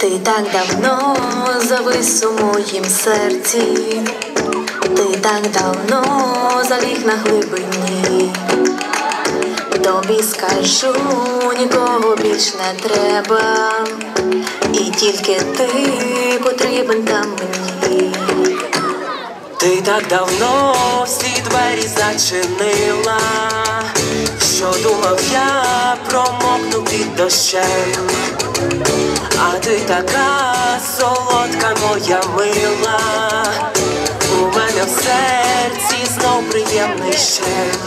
Ти так давно завис у моїм серці, ти так давно заліг на глибині. Тобі скажу, нікого більш не треба, і тільки ти потрібен там мені. Ти так давно всі двері зачинила, що думав я промокну під дощем, а ти така солодка моя мила, у мене в серці знов приємний щем.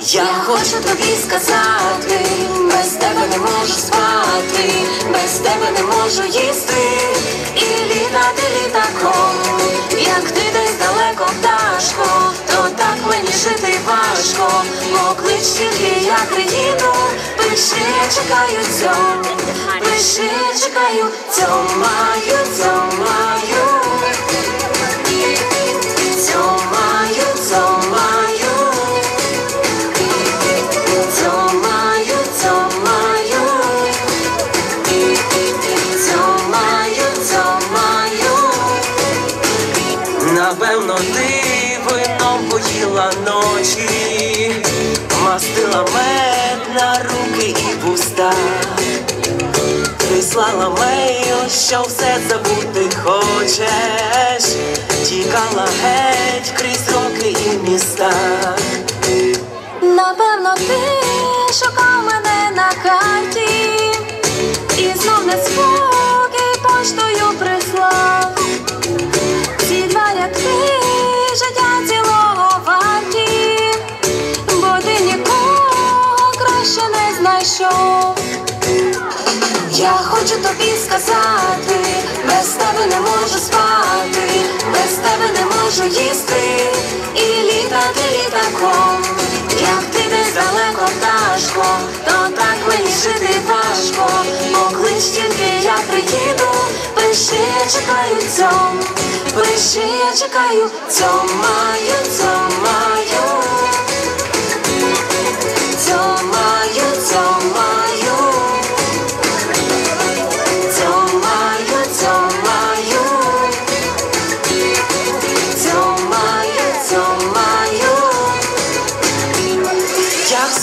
Я хочу тобі сказати, без тебе не можу спати, без тебе не можу їсти тільки я приїду, пиши, чекаю цьому, пиши, чекаю, цьомаю, цьомаю, цьомаю, цьомаю. Цьомаю, цьомаю, цьомаю, цьомаю. Напевно, ти вином поїла ночі, мастила мед на руки і вуста. Прислала мейл, що все забути хочеш, тікала геть крізь роки і міста. Напевно, ти Я хочу тобі сказати, без тебе не можу спати, без тебе не можу їсти і літати літаком. Як ти десь далеко пташко, то так мені жити важко. Поклич тільки я приїду, пиши, я чекаю цьом, пиши, я чекаю, цьомаю, цьомаю, цьомаю,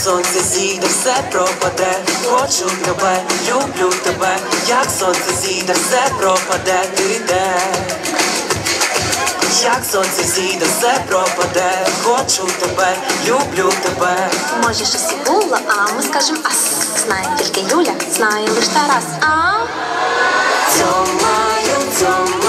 сонце зійде, все пропаде, хочу тебе, люблю тебе, як сонце зійде, все пропаде, ти де. Як сонце зійде, все пропаде, хочу тебе, люблю тебе. Може, щось і було, а ми скажем ас. Знає тільки Юля, знає лиш Тарас. А? Цьомаю.